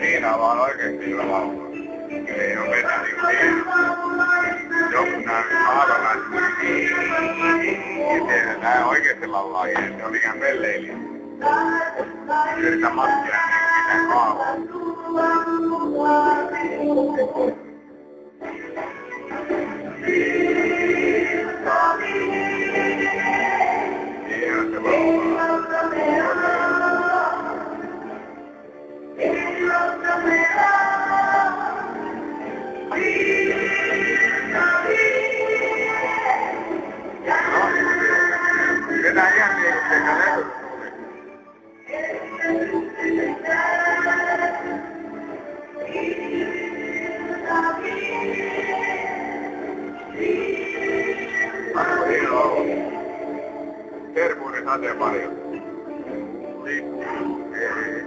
Siinä vaan oikeesti hyvä laulu. Ei ole mitään niin. Joku nää aatonaiset. Ja tiedän, nää oikeesti laulaa. Se oli ihan pelleilijä. Yritä matkia niin mitään kaavaa. Termo de Mario. Sí. Eh,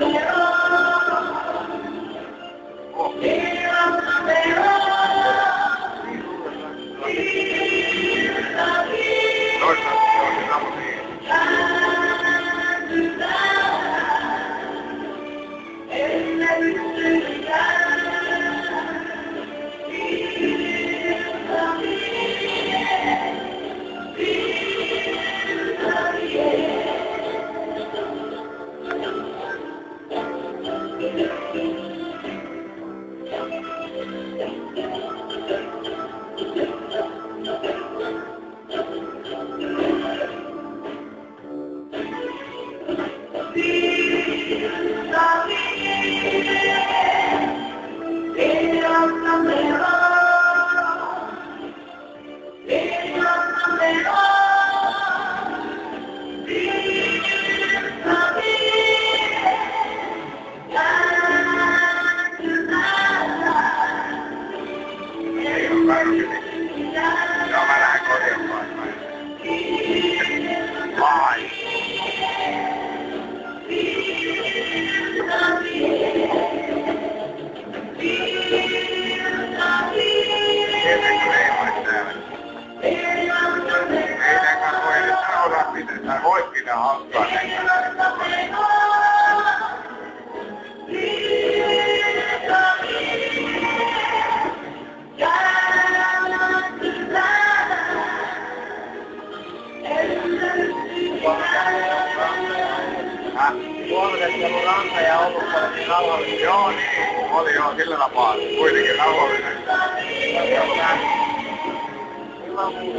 Yeah. Amen. Pitää, tai voit? Huomasin, että mun ranka ja ollut paljon rauhallinen. Joo niin, oli joo sillä tapaa. Kuitenkin rauhallinen. No, no, no.